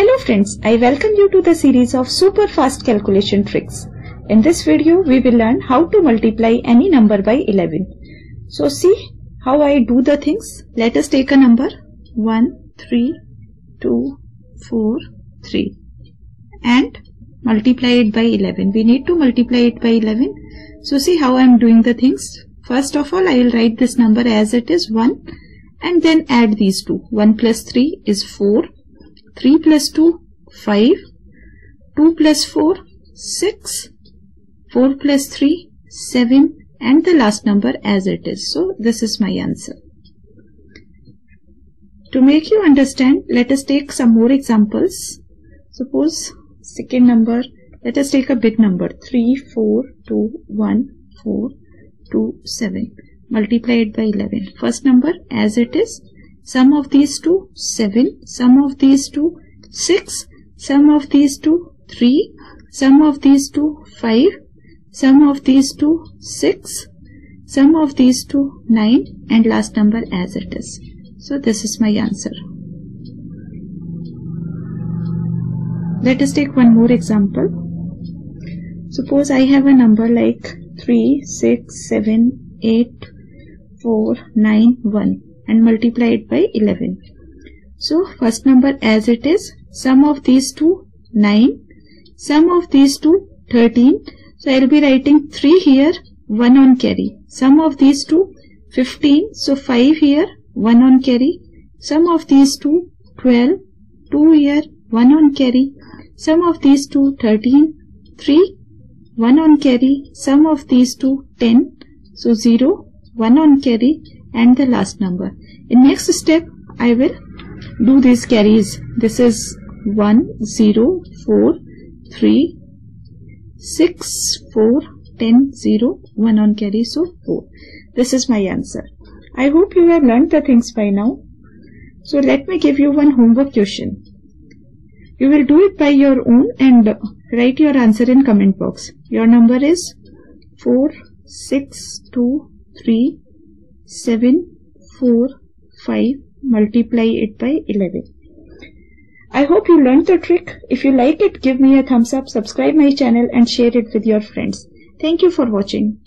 Hello friends, I welcome you to the series of super fast calculation tricks. In this video, we will learn how to multiply any number by 11. So see how I do the things. Let us take a number 1, 3, 2, 4, 3 and multiply it by 11. We need to multiply it by 11. So see how I am doing the things. First of all, I will write this number as it is 1 and then add these two. 1 plus 3 is 4 3 plus 2 5 2 plus 4 6 4 plus 3 7 and the last number as it is. So this is my answer. To make you understand let us take some more examples. Suppose second number. Let us take a big number. 3 4 2 1 4 2 7 multiply it by 11 first number as it is Sum of these two, 7. Sum of these two, 6. Sum of these two, 3. Sum of these two, 5. Sum of these two, 6. Sum of these two, 9. And last number as it is. So this is my answer. Let us take one more example. Suppose I have a number like 3, 6, 7, 8, 4, 9, 1 and multiply it by 11. So first number as it is, sum of these two 9, sum of these two 13. So I will be writing 3 here, 1 on carry. Sum of these two 15. So 5 here, 1 on carry. Sum of these two 12, 2 here, 1 on carry. Sum of these two 13, 3, 1 on carry. Sum of these two 10. So 0, 1 on carry and the last number. In next step, I will do these carries. This is 1, 0, 4, 3, 6, 4, 10, 0, 1 on carry, so 4. This is my answer. I hope you have learned the things by now. So let me give you one homework question. You will do it by your own and write your answer in comment box. Your number is 4, 6, 2, 3, 7, 4, 5, multiply it by 11. I hope you learned the trick. If you like it, give me a thumbs up, subscribe my channel and share it with your friends. Thank you for watching.